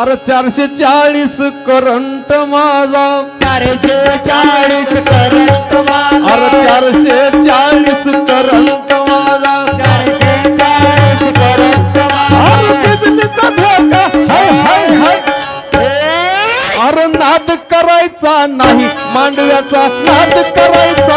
अरे चारशे चाळीस करंट माझा. चारशे चाळीस करंट माझा. अरे चारशे चाळीस करंट माझा. अरे नाद करायचा नाही मांडव्याचा नाद करायचा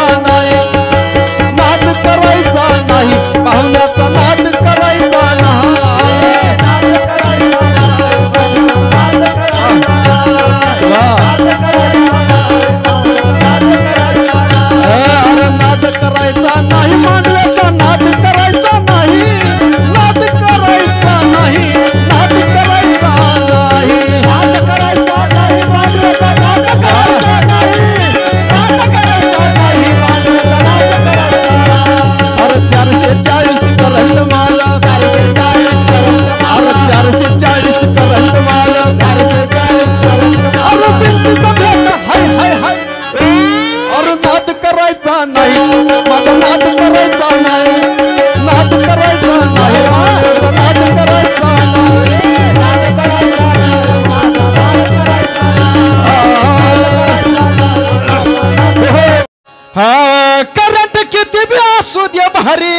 हा करंट किती बी असू दे भारी.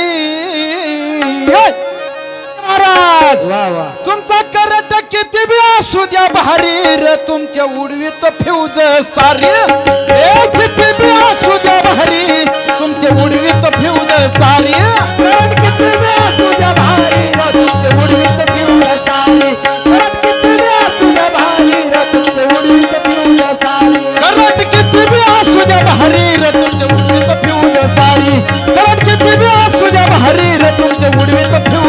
महाराज तुमचा करंट किती बी असू द्या भारी. र तुमच्या उडवीत फ्यूज सारी. किती Would a be